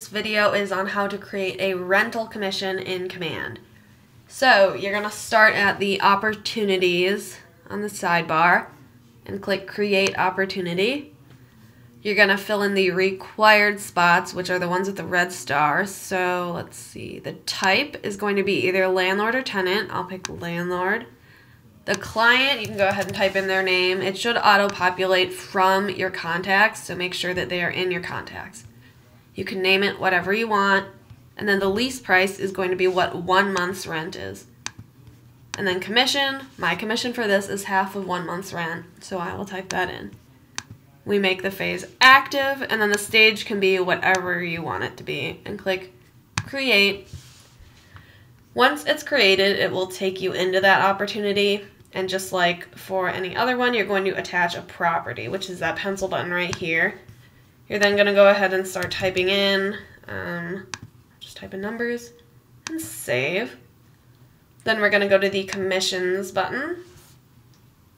This video is on how to create a rental commission in Command. So you're going to start at the opportunities on the sidebar and click create opportunity. You're going to fill in the required spots, which are the ones with the red star. So let's see, the type is going to be either landlord or tenant. I'll pick landlord. The client, you can go ahead and type in their name. It should auto-populate from your contacts, so make sure that they are in your contacts. You can name it whatever you want. And then the lease price is going to be what one month's rent is. And then commission, my commission for this is half of one month's rent. So I will type that in. We make the phase active and then the stage can be whatever you want it to be. And click create. Once it's created, it will take you into that opportunity. And just like for any other one, you're going to attach a property, which is that pencil button right here. You're then going to go ahead and start typing in, um, just type in numbers and save. Then we're going to go to the commissions button.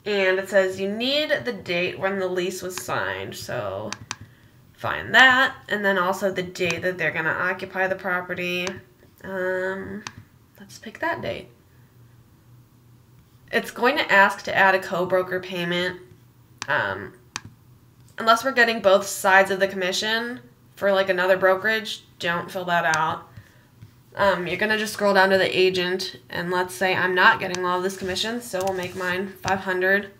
And it says you need the date when the lease was signed. So find that. And then also the date that they're going to occupy the property. Um, let's pick that date. It's going to ask to add a co-broker payment. Um, unless we're getting both sides of the commission for like another brokerage, don't fill that out. Um, you're gonna just scroll down to the agent and let's say I'm not getting all of this commission, so we'll make mine 500.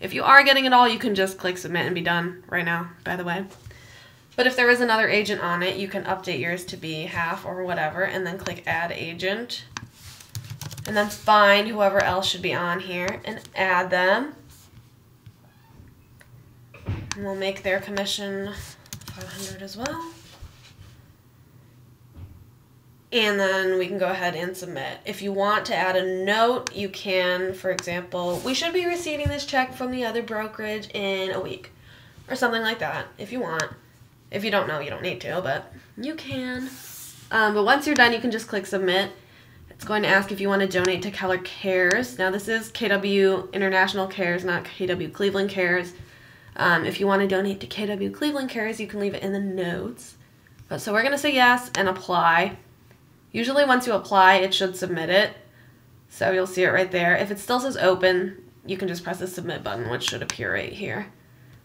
If you are getting it all, you can just click submit and be done right now, by the way. But if there is another agent on it, you can update yours to be half or whatever and then click add agent. And then find whoever else should be on here and add them. And we'll make their commission 500 as well. And then we can go ahead and submit. If you want to add a note, you can, for example, we should be receiving this check from the other brokerage in a week. Or something like that, if you want. If you don't know, you don't need to, but you can. Um, but once you're done, you can just click submit. It's going to ask if you want to donate to Keller Cares. Now, this is KW International Cares, not KW Cleveland Cares. Um, if you want to donate to KW Cleveland Cares, you can leave it in the notes. But so we're going to say yes and apply. Usually once you apply, it should submit it. So you'll see it right there. If it still says open, you can just press the submit button, which should appear right here.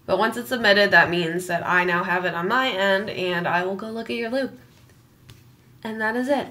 But once it's submitted, that means that I now have it on my end, and I will go look at your loop. And that is it.